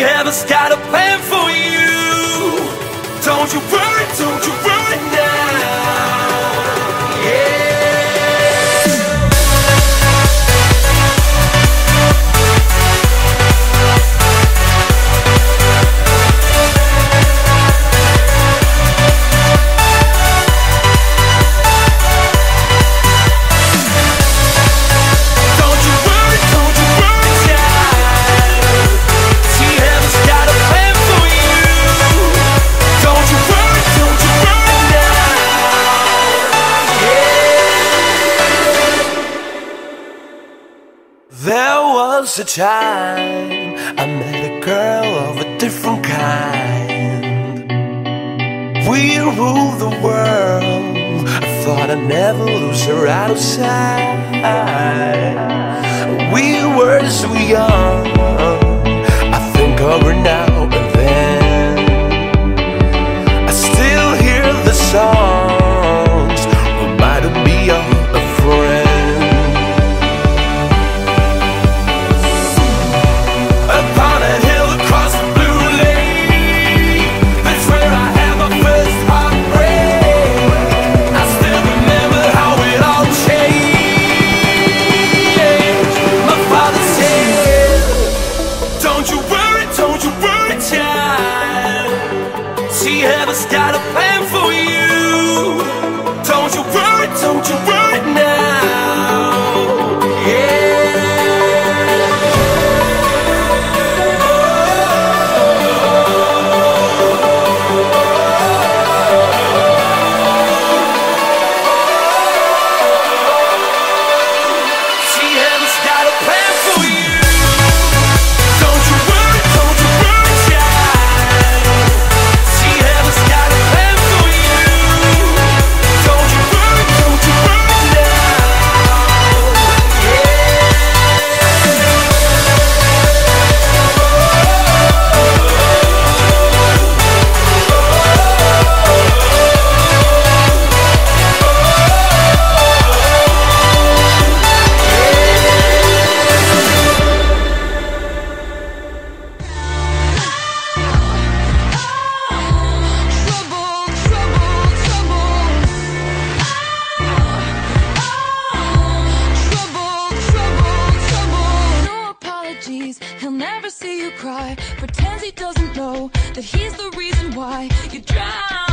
Heaven's got a plan for you. Don't you worry, There was a time I met a girl of a different kind. We ruled the world. I thought I'd never lose her out of sight. We were so young. See, heaven's got that he's the reason why you drown.